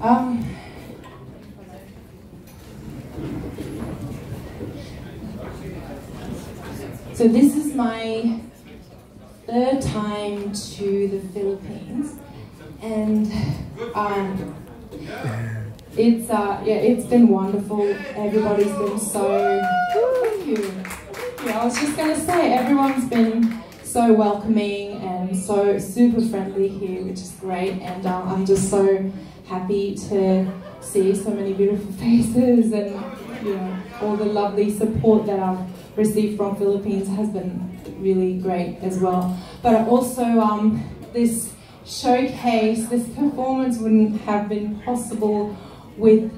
Um, so this is my third time to the Philippines, and um, it's uh, yeah, it's been wonderful. Everybody's been so. Thank you. Yeah, I was just gonna say everyone's been so welcoming and so super friendly here, which is great. And um, I'm just so happy to see so many beautiful faces and you know all the lovely support that I've received from Philippines has been really great as well. But also um, this showcase, this performance wouldn't have been possible with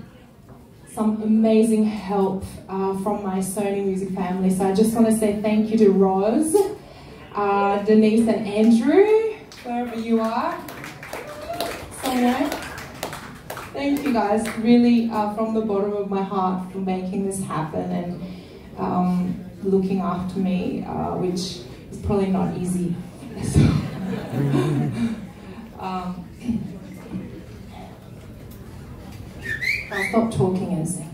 some amazing help uh, from my Sony Music family. So I just want to say thank you to Roz, uh, Denise and Andrew, wherever you are. Somewhere. Thank you guys, really uh, from the bottom of my heart for making this happen and um, looking after me, uh, which is probably not easy. um, I'll stop talking and sing.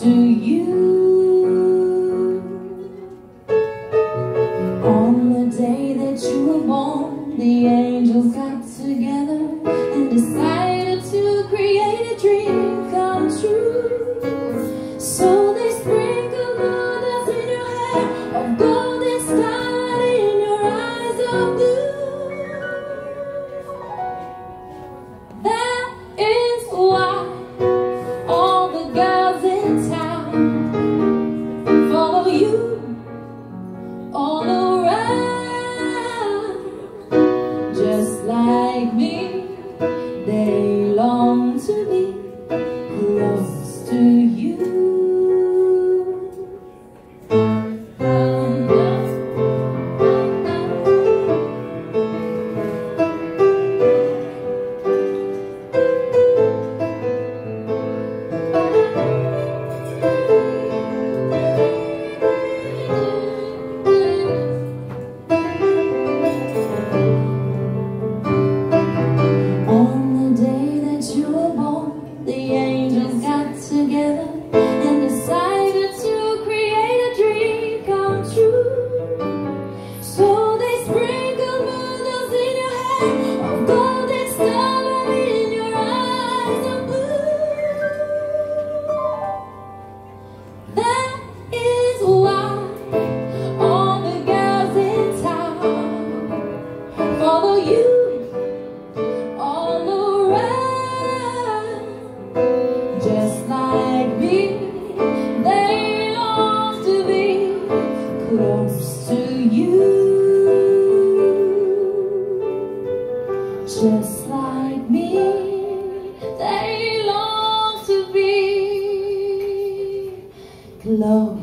to you. On the day that you were born, the angels got together and decided like me, they long to be close.